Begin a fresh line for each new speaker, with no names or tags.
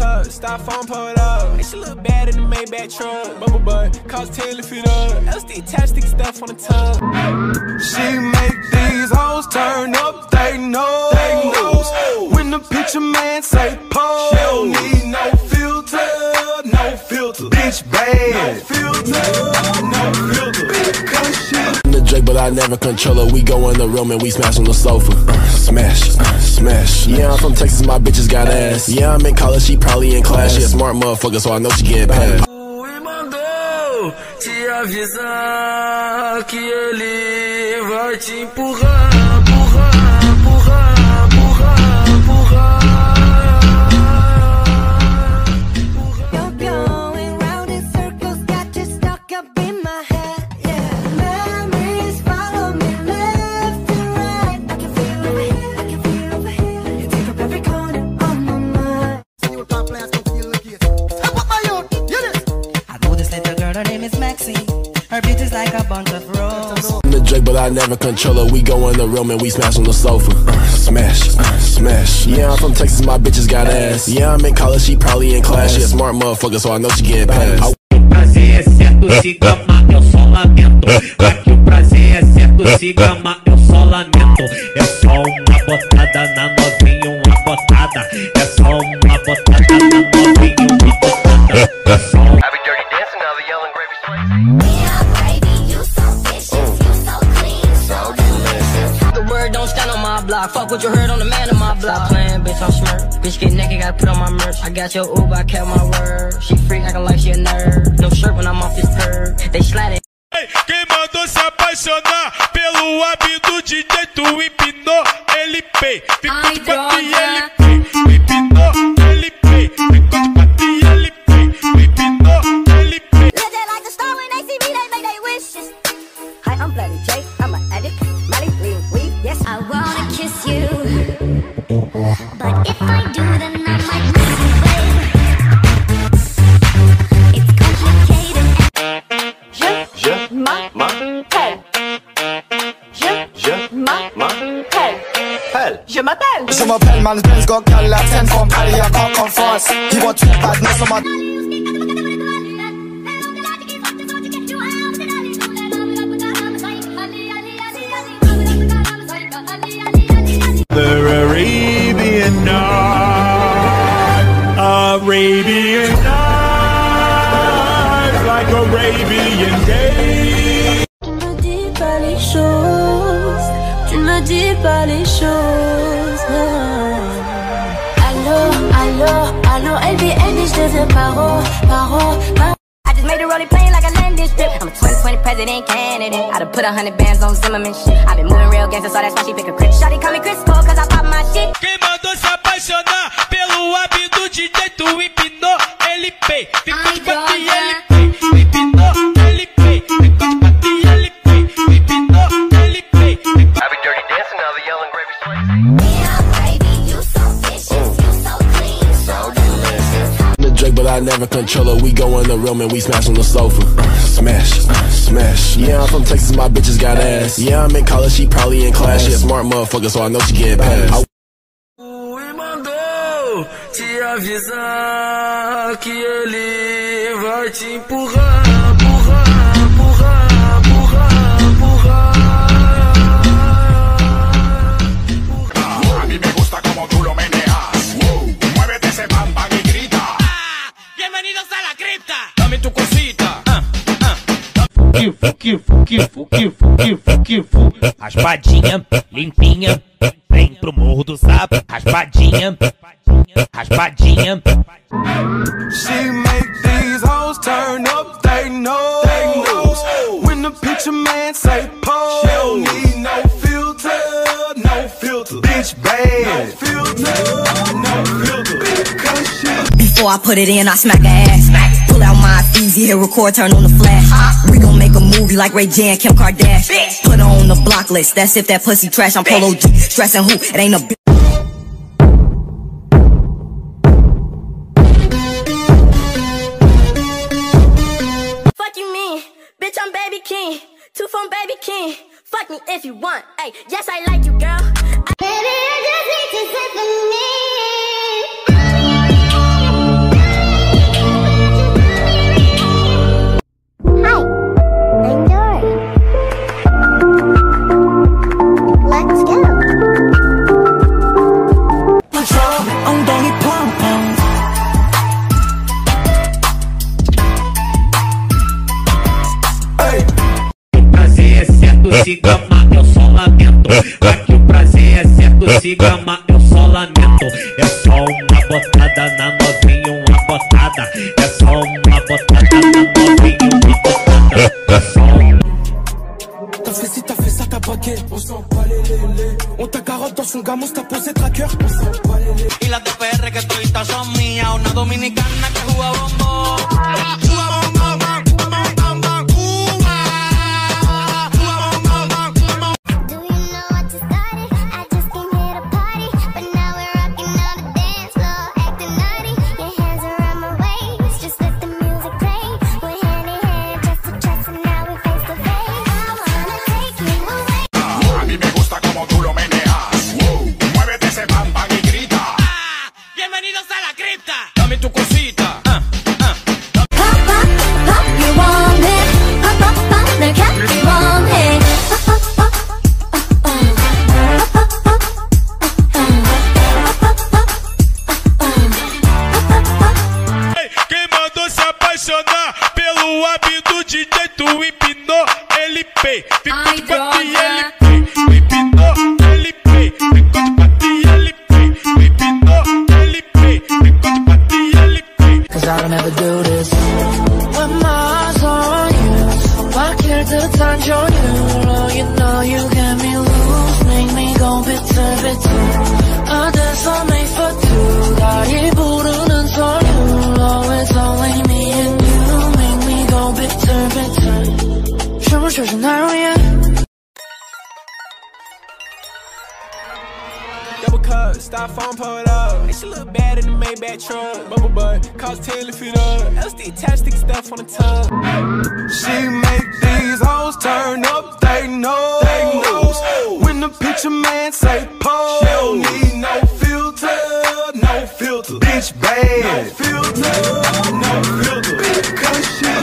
cup, stop phone pulled up. And she look bad in the Maybach truck. Bubble butt, cost 10 to feet up. LSD tastic stuff on the tub.
She make these hoes turn up, they know. They know. When the picture man say pose. She don't need no filter, no filter. Bitch bad. No
I never control her. We go in the room and we smash on the sofa. Uh, smash, uh, smash. Yeah, I'm from Texas, my bitches got ass. Yeah, I'm in college, she probably in class. She a smart motherfucker, so I know she getting passed.
E te avisar que ele vai te empurrar,
never control her. We go in the room and we smash on the sofa. Uh, smash, uh, smash. Yeah, I'm from Texas, my bitches got ass. Yeah, I'm in college, she probably in class. She a smart motherfucker, so I know she getting passed.
só uma botada na novinha, uma botada. É
block. Fuck what you heard on the man on my block. Stop playing, bitch, I'm smirk. Bitch get naked, gotta put on my merch. I got your Uber, I kept my word. She freak acting like she a nerd. No shirt when I'm off this curb. They sliding.
Quem mandou se apaixonar pelo hábito DJ tu empinou,
Some of pen man's Benz got gal like 10 from Cali, I can't come fast. He want two badness, some of
ne dis pas les choses. Ah. Allô, allô, allô, LBN, je deviens paro, paro, paro. I just made a rolling plane like a landing strip. I'm a 2020 president candidate. I done put a hundred bands on Zimmerman shit. i been moving real gangster, so that's why she pick a crit. Shawty call me Chris Cole, cause I pop my shit.
Quem mandou se apaixonar pelo hábito do
Drake, but I never control her. We go in the room and we smash on the sofa. Uh, smash, uh, smash. Yeah, I'm from Texas, my bitches got ass. Yeah, I'm in college, she probably in class. She a smart motherfucker, so I know she getting passed.
Mandou te avisar que ele vai te empurrar,
kifu, kifu. Raspadinha, limpinha. Vem pro morro do sapo. Raspadinha, raspadinha.
She make these hoes turn up, they know. They know. When the picture man say pose. She don't need no filter, no filter. Bitch bad. No filter, no filter. She
Before I put it in, I smack her ass. Pull out my easy hit record, turn on the flash. We gon' make a movie like Ray J and Kim Kardashian. Put her on the block list. That's if that pussy trash. I'm Polo G. Stressing who? It ain't a bitch.
Fuck you mean, bitch, I'm baby king. Two from baby king. Fuck me if you want. Hey, yes, I like you, girl. Baby, I just need to set se gama, eu só lamento.
Aqui o prazer é certo, se gama, eu só lamento. É só uma botada na novinha, uma botada. É só uma botada na novinha, uma botada. É só uma...
T'as fait si t'as fait ça, t'as. On s'en bat les, les. On t'a carotte dans son gamme, t'a posé tracker. On
Bienvenidos a la cripta. Dame tu cosita. Ah, ah.
Pop, pop, pop, you want it? Pop, pop, pop, 날 catch want it? Pop, pop, pop, uh, uh. Pop, pop, pop, uh, uh. Pop, pop, pop, uh, uh. Pop, pop, pop.
Ei, Quem mandou se apaixonar pelo hábito do DJ tu empinou ele pei. Ficou
Ai,
de quatro e
droga.
phone pulled up. And she look bad in the Maybach truck. Bubble butt, cause Taylor to feet up. LSD chapstick stuff on the tongue.
She make these hoes turn up, they know. They know. When the picture man say pose. She don't need no filter, no filter. Bitch bad. No filter, no filter. Because she